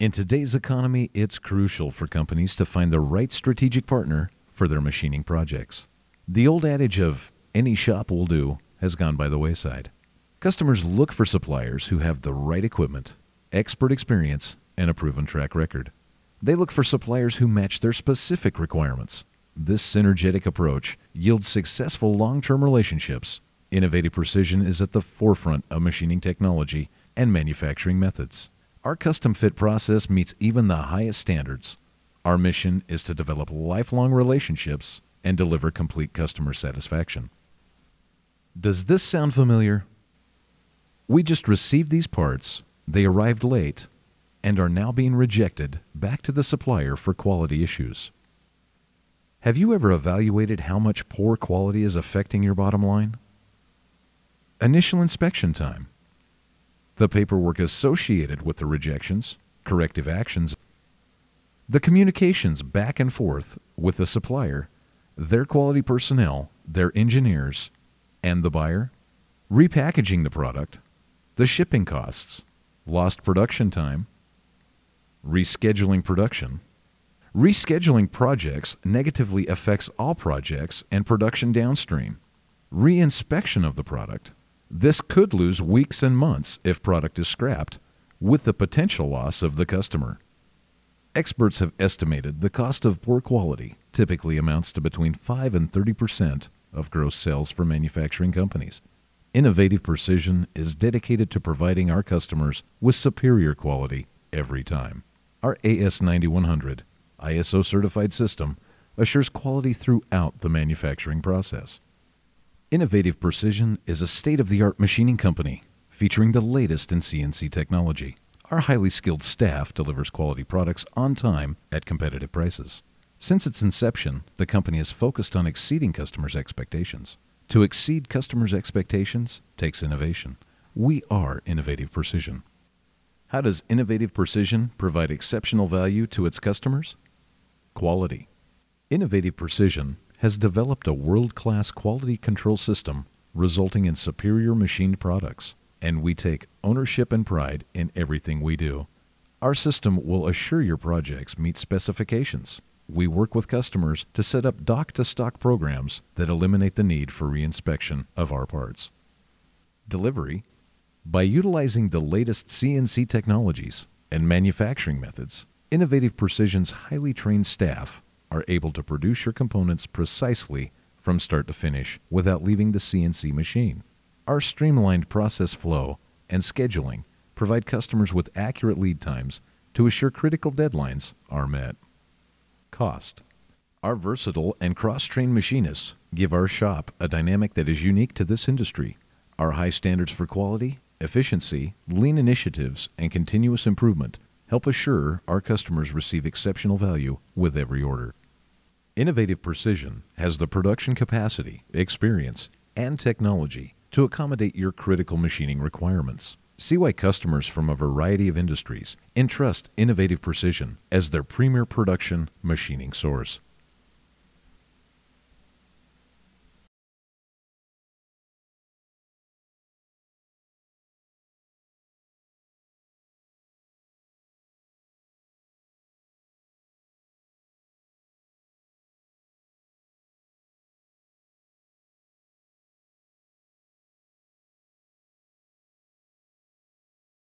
In today's economy, it's crucial for companies to find the right strategic partner for their machining projects. The old adage of any shop will do has gone by the wayside. Customers look for suppliers who have the right equipment, expert experience, and a proven track record. They look for suppliers who match their specific requirements. This synergetic approach yields successful long term relationships. Innovative Precision is at the forefront of machining technology and manufacturing methods. Our custom fit process meets even the highest standards. Our mission is to develop lifelong relationships and deliver complete customer satisfaction. Does this sound familiar? We just received these parts, they arrived late, and are now being rejected back to the supplier for quality issues. Have you ever evaluated how much poor quality is affecting your bottom line? Initial inspection time. The paperwork associated with the rejections, corrective actions, the communications back and forth with the supplier, their quality personnel, their engineers, and the buyer, repackaging the product, the shipping costs, lost production time, rescheduling production. Rescheduling projects negatively affects all projects and production downstream. Reinspection of the product. This could lose weeks and months if product is scrapped, with the potential loss of the customer. Experts have estimated the cost of poor quality typically amounts to between 5 and 30 percent of gross sales for manufacturing companies. Innovative Precision is dedicated to providing our customers with superior quality every time. Our AS9100 ISO certified system assures quality throughout the manufacturing process. Innovative Precision is a state of the art machining company featuring the latest in CNC technology. Our highly skilled staff delivers quality products on time at competitive prices. Since its inception, the company has focused on exceeding customers' expectations. To exceed customers' expectations takes innovation. We are Innovative Precision. How does Innovative Precision provide exceptional value to its customers? Quality. Innovative Precision has developed a world class quality control system resulting in superior machined products, and we take ownership and pride in everything we do. Our system will assure your projects meet specifications. We work with customers to set up dock to stock programs that eliminate the need for reinspection of our parts. Delivery by utilizing the latest CNC technologies and manufacturing methods, Innovative Precision's highly trained staff are able to produce your components precisely from start to finish without leaving the CNC machine. Our streamlined process flow and scheduling provide customers with accurate lead times to assure critical deadlines are met. Cost. Our versatile and cross trained machinists give our shop a dynamic that is unique to this industry. Our high standards for quality, efficiency, lean initiatives, and continuous improvement help assure our customers receive exceptional value with every order. Innovative Precision has the production capacity, experience, and technology to accommodate your critical machining requirements. See why customers from a variety of industries entrust Innovative Precision as their premier production machining source.